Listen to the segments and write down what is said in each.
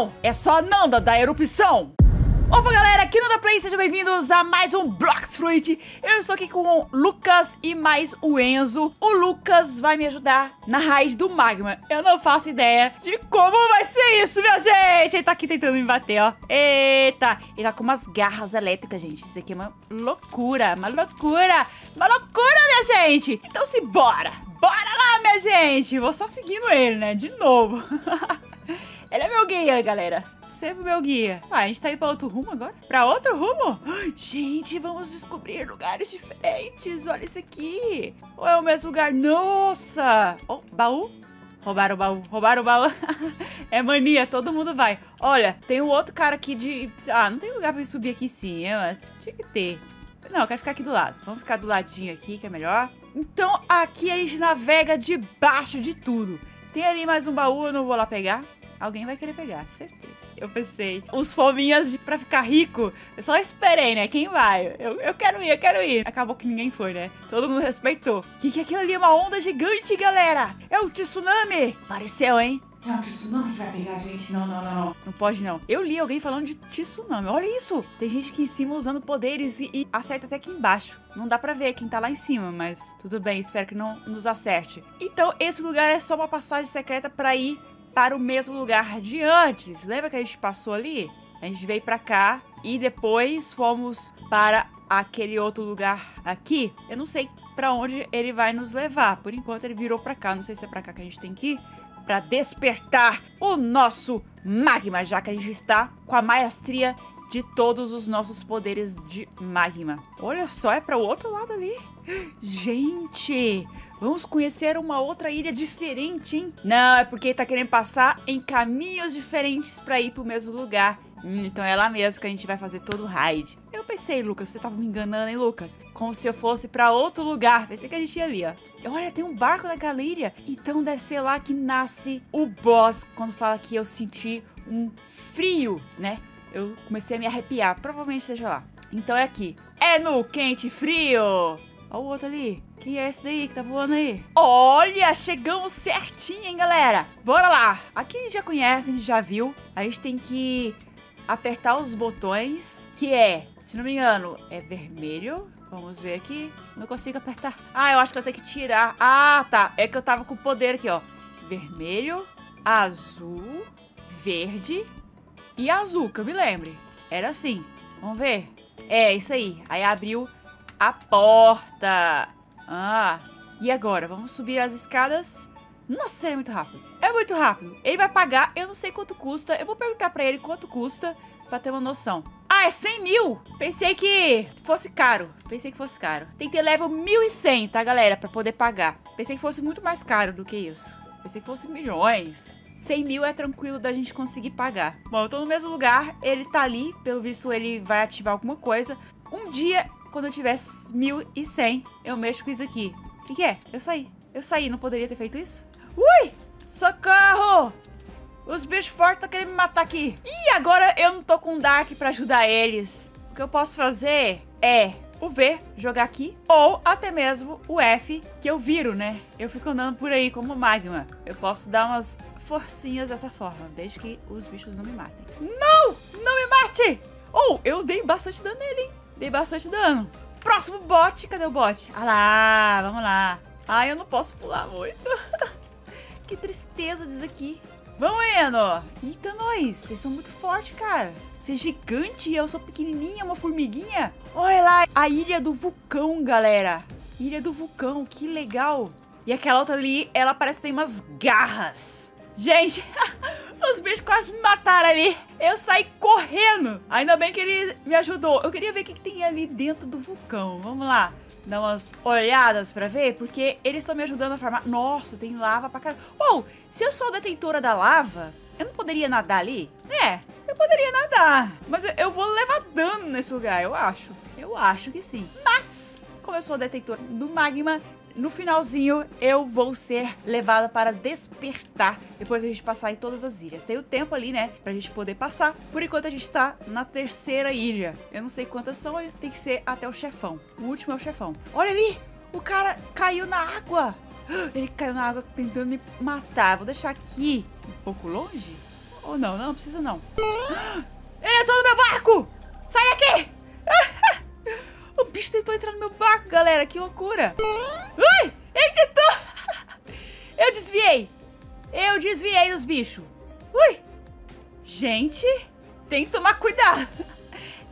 Não! É só a Nanda da erupção! Opa, galera, aqui no Da Play, sejam bem-vindos a mais um Blox Fruit. Eu estou aqui com o Lucas e mais o Enzo. O Lucas vai me ajudar na raiz do magma. Eu não faço ideia de como vai ser isso, minha gente. Ele tá aqui tentando me bater, ó. Eita, ele tá com umas garras elétricas, gente. Isso aqui é uma loucura, uma loucura, uma loucura, minha gente. Então se bora, bora lá, minha gente. Vou só seguindo ele, né, de novo. ele é meu guia, galera sempre meu guia. Ah, a gente tá indo pra outro rumo agora? Pra outro rumo? Gente, vamos descobrir lugares diferentes. Olha isso aqui. Ou é o mesmo lugar? Nossa! Oh, baú? Roubaram o baú, roubaram o baú. é mania, todo mundo vai. Olha, tem um outro cara aqui de... Ah, não tem lugar pra subir aqui sim. Eu... Tinha que ter. Não, eu quero ficar aqui do lado. Vamos ficar do ladinho aqui, que é melhor. Então, aqui a gente navega debaixo de tudo. Tem ali mais um baú, eu não vou lá pegar. Alguém vai querer pegar, certeza. Eu pensei, os fominhas de, pra ficar rico, eu só esperei, né? Quem vai? Eu, eu quero ir, eu quero ir. Acabou que ninguém foi, né? Todo mundo respeitou. O que, que é aquilo ali? Uma onda gigante, galera! É o tsunami! Pareceu, hein? É um tsunami que vai pegar a gente. Não, não, não, não. Não pode, não. Eu li alguém falando de tsunami. Olha isso! Tem gente aqui em cima usando poderes e, e, acerta até aqui embaixo. Não dá pra ver quem tá lá em cima, mas tudo bem. Espero que não nos acerte. Então, esse lugar é só uma passagem secreta pra ir para o mesmo lugar de antes. Lembra que a gente passou ali? A gente veio para cá e depois fomos para aquele outro lugar aqui. Eu não sei para onde ele vai nos levar. Por enquanto ele virou para cá. Não sei se é para cá que a gente tem que ir para despertar o nosso magma, já que a gente está com a maestria de todos os nossos poderes de magma. Olha só, é para o outro lado ali. Gente, vamos conhecer uma outra ilha diferente, hein? Não, é porque tá querendo passar em caminhos diferentes para ir pro mesmo lugar. Hum, então é lá mesmo que a gente vai fazer todo o raid. Eu pensei, Lucas, você tava me enganando, hein, Lucas? Como se eu fosse para outro lugar. Pensei que a gente ia ali, ó. Olha, tem um barco naquela ilha. Então deve ser lá que nasce o boss. Quando fala que eu senti um frio, né? Eu comecei a me arrepiar. Provavelmente seja lá. Então é aqui. É no quente frio. Olha o outro ali. Quem é esse daí que tá voando aí? Olha, chegamos certinho, hein, galera? Bora lá. Aqui a gente já conhece, a gente já viu. A gente tem que apertar os botões, que é, se não me engano, é vermelho. Vamos ver aqui. Não consigo apertar. Ah, eu acho que eu tenho que tirar. Ah, tá. É que eu tava com o poder aqui, ó. Vermelho, azul, verde e azul, que eu me lembre. Era assim. Vamos ver. É, isso aí. Aí abriu a porta. Ah, e agora? Vamos subir as escadas. Nossa, seria muito rápido. É muito rápido. Ele vai pagar, eu não sei quanto custa. Eu vou perguntar pra ele quanto custa pra ter uma noção. Ah, é 100 mil? Pensei que fosse caro. Pensei que fosse caro. Tem que ter level 1100, tá, galera? Pra poder pagar. Pensei que fosse muito mais caro do que isso. Pensei que fosse milhões. 100 mil é tranquilo da gente conseguir pagar. Bom, eu tô no mesmo lugar. Ele tá ali. Pelo visto, ele vai ativar alguma coisa. Um dia quando eu tiver 1100, eu mexo com isso aqui. O que, que, é? Eu saí. Eu saí, não poderia ter feito isso? Ui! Socorro! Os bichos fortes estão querendo me matar aqui. E agora eu não tô com Dark pra ajudar eles. O que eu posso fazer é o V, jogar aqui, ou até mesmo o F, que eu viro, né? Eu fico andando por aí como magma. Eu posso dar umas forcinhas dessa forma, desde que os bichos não me matem. Não! Não me mate! Ou, oh, eu dei bastante dano nele, hein? Dei bastante dano. Próximo bot. Cadê o bot? Ah lá, vamos lá. Ai, eu não posso pular muito. que tristeza disso aqui. Vamos, Eno. Eita, nós. Vocês são muito fortes, caras. Você é gigante e eu sou pequenininha, uma formiguinha. Olha lá, a ilha do vulcão, galera. Ilha do vulcão, que legal. E aquela outra ali, ela parece que tem umas garras. Gente, Os bichos quase me mataram ali. Eu saí correndo. Ainda bem que ele me ajudou. Eu queria ver o que, que tem ali dentro do vulcão. Vamos lá. Dar umas olhadas pra ver, porque eles estão me ajudando a farmar. Nossa, tem lava pra caramba. Ou, oh, se eu sou detentora da lava, eu não poderia nadar ali? É, eu poderia nadar. Mas eu vou levar dano nesse lugar, eu acho. Eu acho que sim. Mas, como eu sou detentora do magma, no finalzinho, eu vou ser levada para despertar. Depois a gente passar em todas as ilhas. Tem o tempo ali, né? Pra gente poder passar. Por enquanto a gente tá na terceira ilha. Eu não sei quantas são, tem que ser até o chefão. O último é o chefão. Olha ali! O cara caiu na água! Ele caiu na água tentando me matar. Vou deixar aqui um pouco longe. Ou não, não precisa não. Ele entrou no meu barco! Sai daqui! O bicho tentou entrar no meu barco, galera. Que loucura. Ui! Ele tentou! Eu desviei. Eu desviei dos bichos. Ui! Gente, tem que tomar cuidado.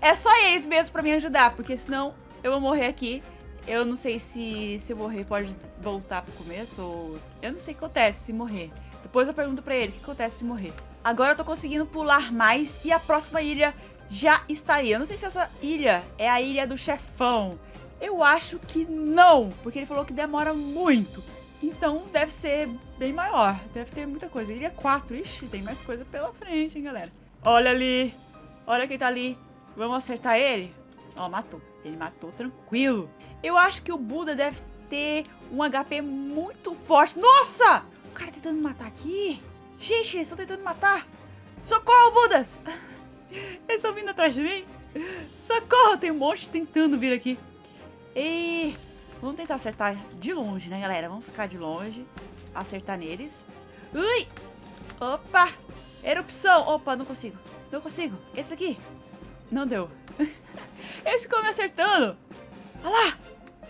É só eles mesmo pra me ajudar, porque senão eu vou morrer aqui. Eu não sei se, se eu morrer pode voltar pro começo ou... Eu não sei o que acontece se morrer. Depois eu pergunto pra ele o que acontece se morrer. Agora eu tô conseguindo pular mais e a próxima ilha já estaria. Eu não sei se essa ilha é a ilha do chefão. Eu acho que não, porque ele falou que demora muito. Então deve ser bem maior. Deve ter muita coisa. Ilha 4. Ixi, tem mais coisa pela frente, hein, galera. Olha ali. Olha quem tá ali. Vamos acertar ele? Ó, matou. Ele matou tranquilo. Eu acho que o Buda deve ter um HP muito forte. Nossa! O cara tentando me matar aqui. Gente, eles estão tentando me matar. Socorro, Budas! Eles estão vindo atrás de mim. Socorro, tem um monte tentando vir aqui. E vamos tentar acertar de longe, né, galera? Vamos ficar de longe. Acertar neles. Ui! Opa! Erupção! Opa, não consigo. Não consigo. Esse aqui. Não deu. Esse ficou me acertando. Olha lá.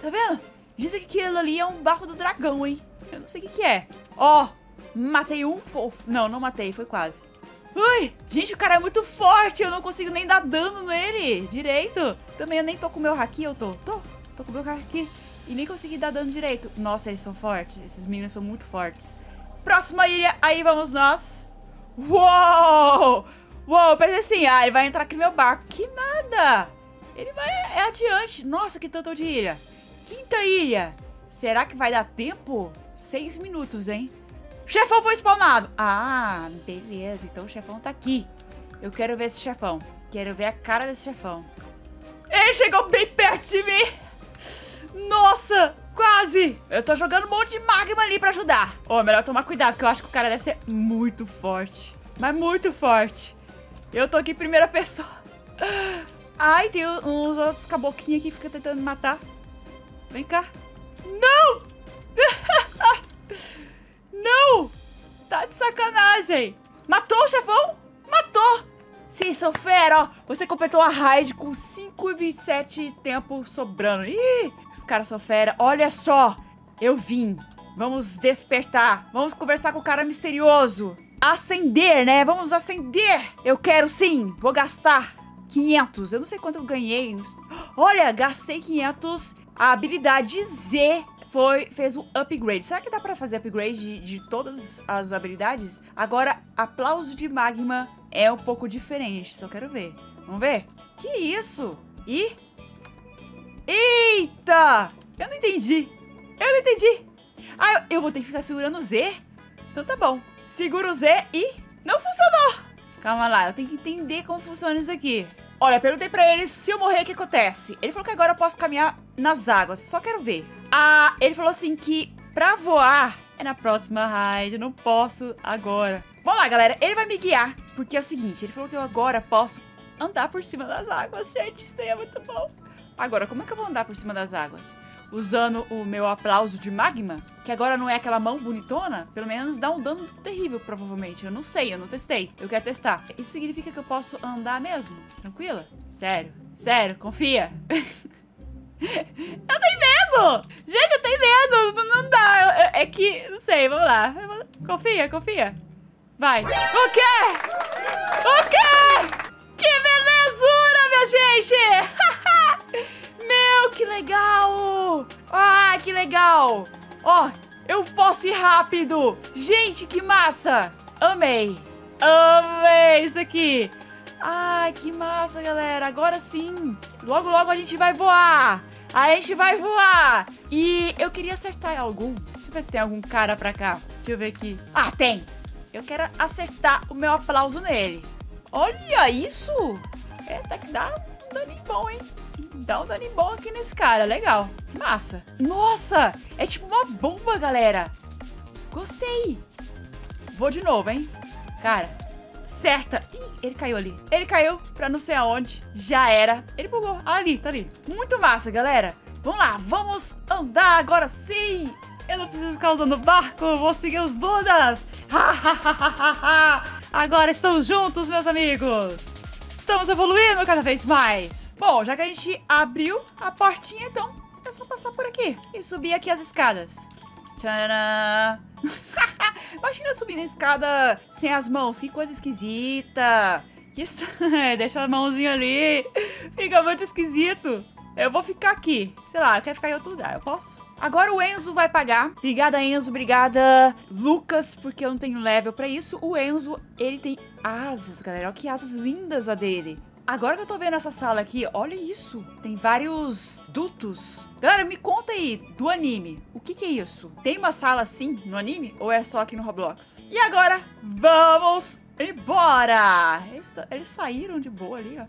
Tá vendo? Dizem que aquilo ali é um barco do dragão, hein? Eu não sei o que, que é. Ó, oh, matei um. Não, não matei. Foi quase. Ui, gente, o cara é muito forte. Eu não consigo nem dar dano nele direito. Também eu nem tô com o meu haki, eu tô. Tô, tô com o meu haki. E nem consegui dar dano direito. Nossa, eles são fortes. Esses minions são muito fortes. Próxima ilha, aí vamos nós. Uou! Uou, pensei assim, ah, ele vai entrar aqui no meu barco. Que nada! Ele vai é adiante. Nossa, que tanto de ilha. Quinta ilha. Será que vai dar tempo? Seis minutos, hein? Chefão foi spawnado. Ah, beleza. Então o chefão tá aqui. Eu quero ver esse chefão. Quero ver a cara desse chefão. Ele chegou bem perto de mim. Nossa, quase. Eu tô jogando um monte de magma ali pra ajudar. Ô, oh, melhor tomar cuidado, porque eu acho que o cara deve ser muito forte. Mas muito forte. Eu tô aqui em primeira pessoa. Ai, tem uns outros caboclinhos aqui que ficam tentando me matar. Vem cá. Não! Não! Tá de sacanagem! Matou o chefão? Matou! Sim, são fera, ó. Você completou a raid com 5 e 27 tempo sobrando. Ih, os caras são fera. Olha só, eu vim. Vamos despertar. Vamos conversar com o cara misterioso. Acender, né? Vamos acender. Eu quero sim. Vou gastar 500. Eu não sei quanto eu ganhei. Olha, gastei 500. A habilidade Z foi, fez o upgrade. Será que dá pra fazer upgrade de, de todas as habilidades? Agora, aplauso de magma é um pouco diferente. Só quero ver. Vamos ver? Que isso? E? Eita! Eu não entendi. Eu não entendi. Ah, eu vou ter que ficar segurando o Z? Então tá bom. Segura o Z e... Não funcionou! Calma lá, eu tenho que entender como funciona isso aqui. Olha, perguntei pra ele se eu morrer, o que acontece? Ele falou que agora eu posso caminhar nas águas. Só quero ver. Ah, ele falou assim que pra voar é na próxima raid, não posso agora. Vamos lá, galera, ele vai me guiar, porque é o seguinte, ele falou que eu agora posso andar por cima das águas, gente, isso aí é muito bom. Agora, como é que eu vou andar por cima das águas? Usando o meu aplauso de magma, que agora não é aquela mão bonitona, pelo menos dá um dano terrível, provavelmente. Eu não sei, eu não testei. Eu quero testar. Isso significa que eu posso andar mesmo? Tranquila? Sério? Sério, confia. eu tenho medo! Gente, eu tenho medo! Não, não dá. É que, não sei, vamos lá. Confia, confia. Vai. O quê? O quê? Que belezura, minha gente! Meu, que legal! Ah, que legal! Ó, eu posso ir rápido! Gente, que massa! Amei! Amei isso aqui! Ai, que massa, galera. Agora sim. Logo, logo a gente vai voar. A gente vai voar. E eu queria acertar algum. Deixa eu ver se tem algum cara pra cá. Deixa eu ver aqui. Ah, tem. Eu quero acertar o meu aplauso nele. Olha isso. É, tá que dá um daninho bom, hein? Dá um daninho bom aqui nesse cara. Legal. Massa. Nossa, é tipo uma bomba, galera. Gostei. Vou de novo, hein? Cara, certa. Ih, ele caiu ali. Ele caiu pra não sei aonde. Já era. Ele bugou. Ah, ali, tá ali. Muito massa, galera. Vamos lá, vamos andar agora sim. Eu não preciso ficar usando barco, vou seguir os Budas. Agora estamos juntos, meus amigos. Estamos evoluindo cada vez mais. Bom, já que a gente abriu a portinha, então é só passar por aqui e subir aqui as escadas. Tcharam! Imagina subir na escada sem as mãos, que coisa esquisita. Que. Deixa a mãozinha ali. Fica muito esquisito. Eu vou ficar aqui. Sei lá, eu quero ficar em outro lugar. Eu posso? Agora o Enzo vai pagar. Obrigada, Enzo. Obrigada, Lucas, porque eu não tenho level pra isso. O Enzo, ele tem asas, galera. Olha que asas lindas a dele. Agora que eu tô vendo essa sala aqui, olha isso. Tem vários dutos. Galera, me conta aí do anime. O que que é isso? Tem uma sala assim no anime ou é só aqui no Roblox? E agora, vamos embora. Eles, eles saíram de boa ali, ó.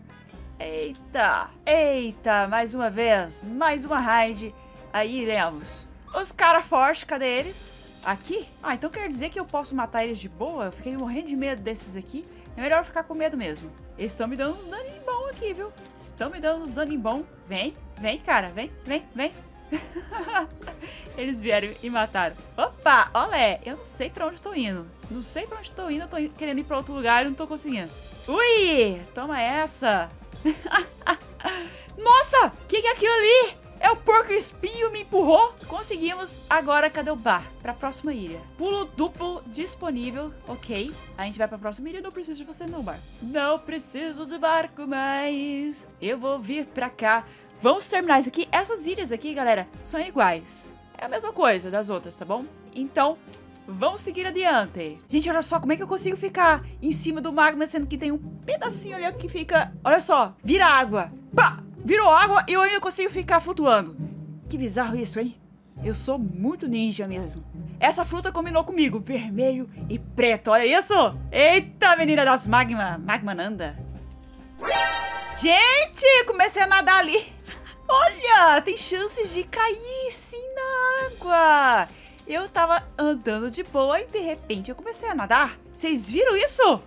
Eita, eita, mais uma vez, mais uma raid. Aí iremos. Os caras fortes, cadê eles? Aqui? Ah, então quer dizer que eu posso matar eles de boa? Eu fiquei morrendo de medo desses aqui. É melhor ficar com medo mesmo. Eles estão me dando uns daninhos bom aqui, viu? Estão me dando uns daninhos bom. Vem, vem, cara. Vem, vem, vem. Eles vieram e mataram. Opa, olé. Eu não sei pra onde estou indo. Não sei pra onde estou indo. Eu tô querendo ir pra outro lugar e não tô conseguindo. Ui, toma essa. Nossa, o que, que é aquilo ali? É o porco espinho me empurrou. Conseguimos. Agora, cadê o bar? Pra próxima ilha. Pulo duplo disponível. Ok. A gente vai pra próxima ilha. Não preciso de você não, bar. Não preciso de barco mais. Eu vou vir pra cá. Vamos terminar isso aqui. Essas ilhas aqui, galera, são iguais. É a mesma coisa das outras, tá bom? Então, Vamos seguir adiante. Gente, olha só, como é que eu consigo ficar em cima do magma, sendo que tem um pedacinho ali que fica... Olha só, vira água. Pá! Virou água e eu ainda consigo ficar flutuando. Que bizarro isso, hein? Eu sou muito ninja mesmo. Essa fruta combinou comigo, vermelho e preto, olha isso! Eita, menina das magma, magma nanda. Gente, comecei a nadar ali. Olha, tem chances de cair sim na água. Eu tava andando de boa e de repente eu comecei a nadar. Vocês viram isso?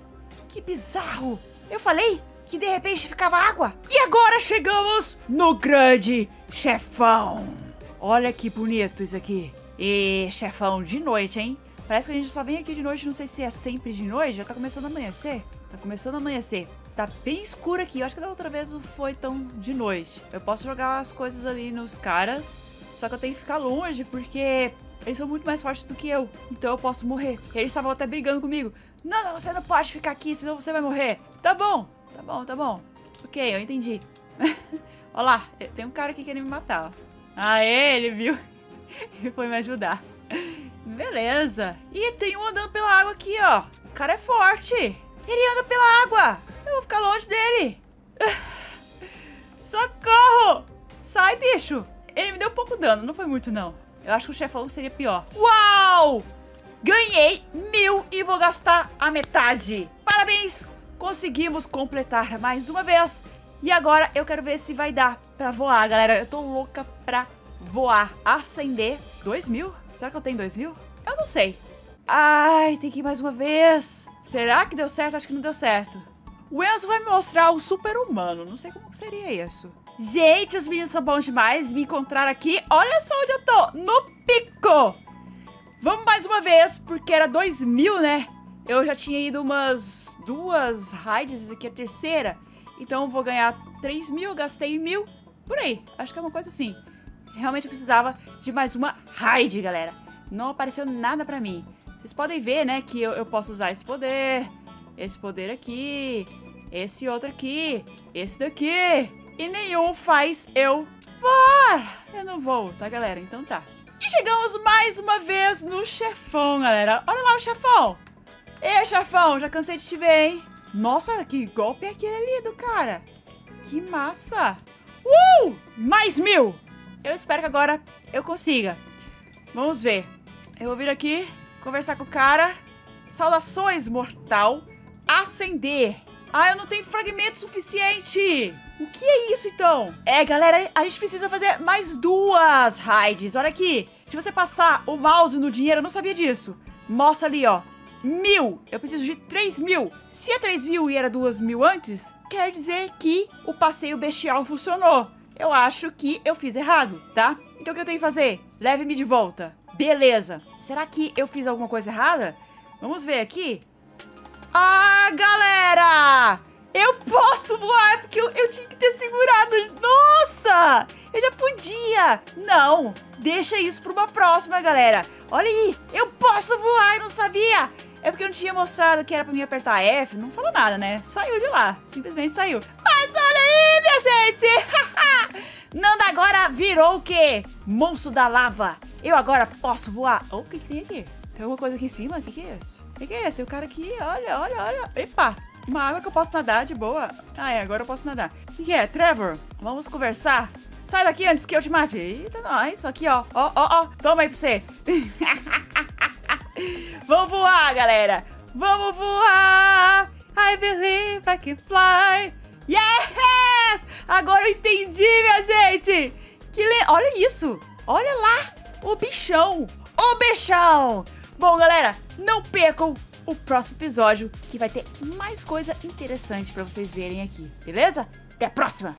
Que bizarro. Eu falei que de repente ficava água. E agora chegamos no grande chefão. Olha que bonito isso aqui. E chefão de noite, hein? Parece que a gente só vem aqui de noite, não sei se é sempre de noite, já tá começando a amanhecer. Tá começando a amanhecer. Tá bem escuro aqui, eu acho que da outra vez não foi tão de noite. Eu posso jogar as coisas ali nos caras, só que eu tenho que ficar longe, porque eles são muito mais fortes do que eu, então eu posso morrer. E eles estavam até brigando comigo. Não, não, você não pode ficar aqui, senão você vai morrer. Tá bom, Tá bom, tá bom. Ok, eu entendi. Olha lá, tem um cara aqui querendo me matar. Ah, ele viu? e foi me ajudar. Beleza. E tem um andando pela água aqui, ó. O cara é forte. Ele anda pela água. Eu vou ficar longe dele. Socorro! Sai, bicho. Ele me deu pouco dano, não foi muito, não. Eu acho que o chefão seria pior. Uau! Ganhei mil e vou gastar a metade. Parabéns, Conseguimos completar mais uma vez. E agora eu quero ver se vai dar pra voar, galera. Eu tô louca pra voar. Acender. Dois mil? Será que eu tenho dois mil? Eu não sei. Ai, tem que ir mais uma vez. Será que deu certo? Acho que não deu certo. O Enzo vai me mostrar o super-humano. Não sei como que seria isso. Gente, os meninos são bons demais. Me encontrar aqui. Olha só onde eu tô. No pico. Vamos mais uma vez, porque era dois mil, né? Eu já tinha ido umas duas raids, aqui é a terceira. Então vou ganhar 3 mil, gastei mil, por aí. Acho que é uma coisa assim. Realmente eu precisava de mais uma raid, galera. Não apareceu nada pra mim. Vocês podem ver, né, que eu, eu posso usar esse poder, esse poder aqui, esse outro aqui, esse daqui. E nenhum faz eu voar. Eu não vou, tá, galera? Então tá. E chegamos mais uma vez no chefão, galera. Olha lá o chefão. Ê, chefão, já cansei de te ver, hein? Nossa, que golpe é aquele ali do cara? Que massa! Uh! Mais mil! Eu espero que agora eu consiga. Vamos ver. Eu vou vir aqui, conversar com o cara. Saudações, mortal. Acender. Ah, eu não tenho fragmento suficiente. O que é isso, então? É, galera, a gente precisa fazer mais duas raids. Olha aqui. Se você passar o mouse no dinheiro, eu não sabia disso. Mostra ali, ó mil. Eu preciso de 3 mil. Se é 3 mil e era 2 mil antes, quer dizer que o passeio bestial funcionou. Eu acho que eu fiz errado, tá? Então o que eu tenho que fazer? Leve-me de volta. Beleza. Será que eu fiz alguma coisa errada? Vamos ver aqui. Ah, galera! Eu posso voar, porque eu, eu tinha que ter segurado. Nossa! Eu já podia. Não, deixa isso para uma próxima, galera. Olha aí, eu posso voar, eu não sabia. É porque eu não tinha mostrado que era pra mim apertar F. Não falou nada, né? Saiu de lá. Simplesmente saiu. Mas olha aí, minha gente. Nanda agora virou o quê? Monstro da lava. Eu agora posso voar. Oh, o que, que tem aqui? Tem alguma coisa aqui em cima? O que, que é isso? O que, que é esse? Tem o cara aqui. Olha, olha, olha. Epa. Uma água que eu posso nadar de boa. Ah, é. Agora eu posso nadar. O que, que é? Trevor, vamos conversar? Sai daqui antes que eu te mate. Eita, nós. Aqui, ó. Ó, ó, ó. Toma aí pra você. Vamos voar, galera. Vamos voar. I believe I can fly. Yes! Agora eu entendi, minha gente. Que le... Olha isso. Olha lá. O bichão. O bichão. Bom, galera, não percam o próximo episódio, que vai ter mais coisa interessante pra vocês verem aqui, beleza? Até a próxima!